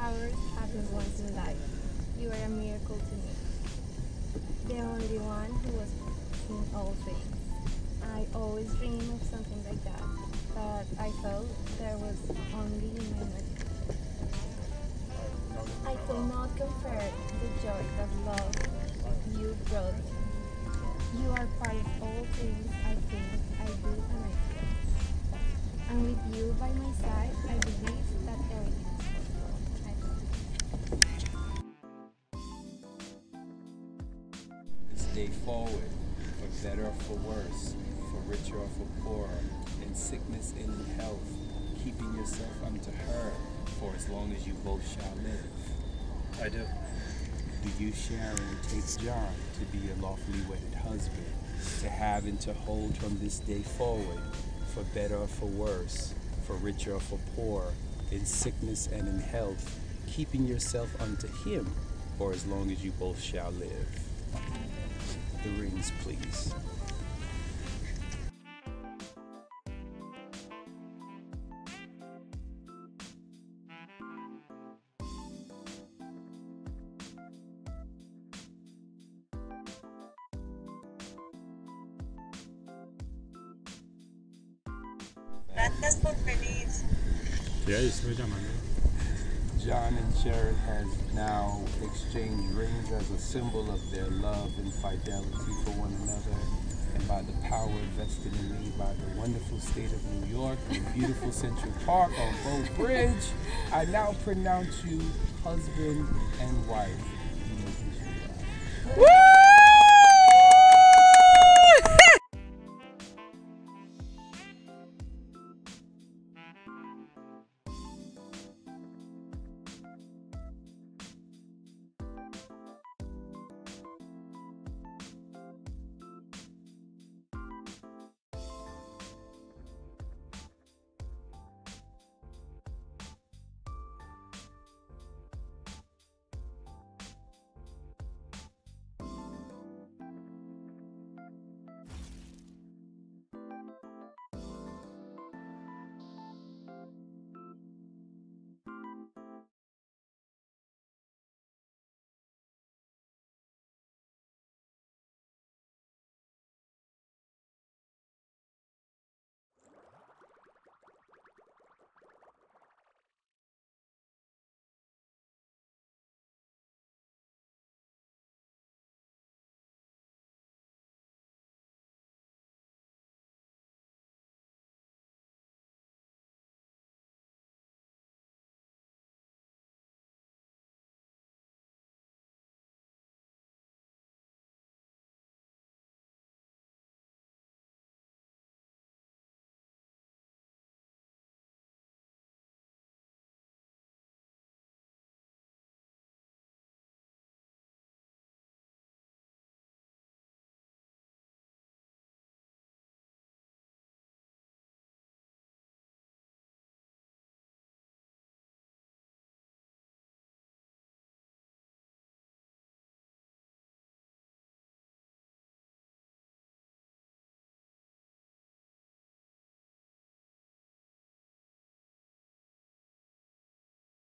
Ours happens once in life. You are a miracle to me. The only one who was in all things. I always dream of something like that, but I thought there was only in my imagination. I could not compare the joy of love you brought me. You are part of all things I think, I do, and I feel. And with you by my side, I believe day forward, for better or for worse, for richer or for poorer, in sickness and in health, keeping yourself unto her for as long as you both shall live. I do. Do you, Sharon, take John to be your lawfully wedded husband, to have and to hold from this day forward, for better or for worse, for richer or for poorer, in sickness and in health, keeping yourself unto him for as long as you both shall live? The rings, please. Gracias por venir. John and Sharon has now exchanged rings as a symbol of their love and fidelity for one another. And by the power vested in me by the wonderful state of New York and beautiful Central Park on Bow Bridge, I now pronounce you husband and wife. Woo!